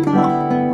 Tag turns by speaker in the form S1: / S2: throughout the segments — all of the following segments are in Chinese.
S1: 了。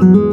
S1: thank you